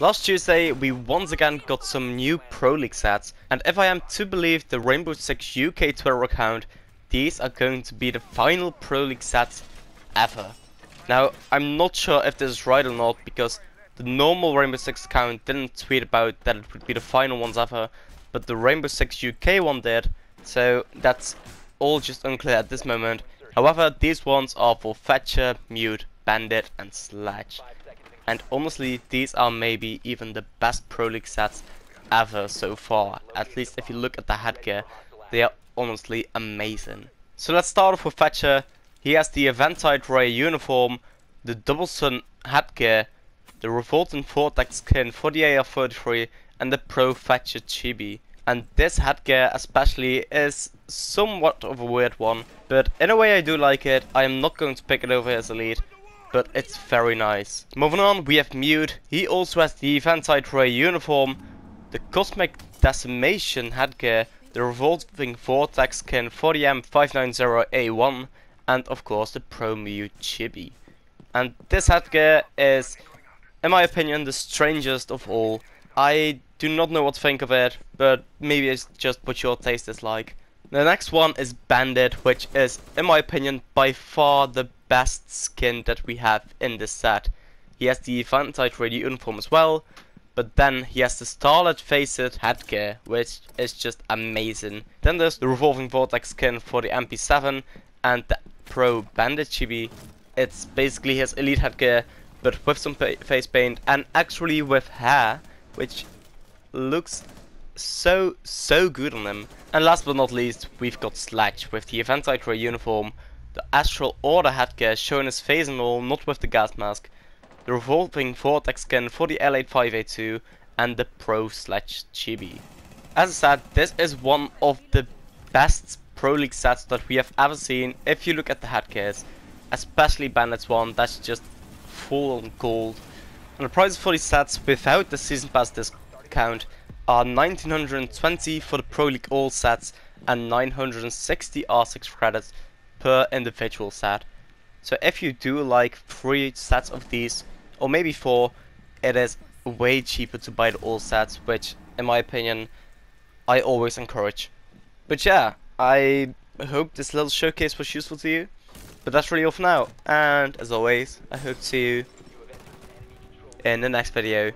Last Tuesday we once again got some new Pro League sets and if I am to believe the Rainbow Six UK Twitter account, these are going to be the final Pro League sets ever. Now I'm not sure if this is right or not because the normal Rainbow Six account didn't tweet about that it would be the final ones ever, but the Rainbow Six UK one did, so that's all just unclear at this moment. However, these ones are for Thatcher, Mute, Bandit and Sledge. And honestly, these are maybe even the best Pro League sets ever so far. At least if you look at the headgear, they are honestly amazing. So let's start off with Thatcher. He has the Eventide Ray uniform, the Double Sun headgear, the Revolting Vortex skin for the AR-33 and the Pro Thatcher Chibi. And this headgear especially is somewhat of a weird one, but in a way I do like it. I am not going to pick it over as Elite, but it's very nice. Moving on, we have Mute. He also has the Eventide Ray uniform, the Cosmic Decimation headgear, the Revolving Vortex skin for the M590A1, and of course the Pro Mute Chibi. And this headgear is, in my opinion, the strangest of all. I do not know what to think of it, but maybe it's just what your taste is like. The next one is Bandit, which is, in my opinion, by far the best skin that we have in this set. He has the Eventide Radio uniform as well, but then he has the Starlet Facet headgear, which is just amazing. Then there's the Revolving Vortex skin for the MP7 and the Pro Bandit Chibi. It's basically his elite headgear, but with some face paint and actually with hair, which looks so, so good on him. And last but not least, we've got Sledge with the Eventide Ray uniform, the Astral Order headgear showing his face and all, not with the gas mask, the revolving vortex skin for the L85A2, and the Pro Sledge Chibi. As I said, this is one of the best Pro League sets that we have ever seen if you look at the headgears, especially Bandit's one, that's just full on gold. And the prices for these sets without the Season Pass discount are 1920 for the Pro League All sets and 960 R6 credits per individual set. So if you do like three sets of these, or maybe four, it is way cheaper to buy the all sets, which in my opinion, I always encourage. But yeah, I hope this little showcase was useful to you. But that's really all for now, and as always, I hope to see you in the next video.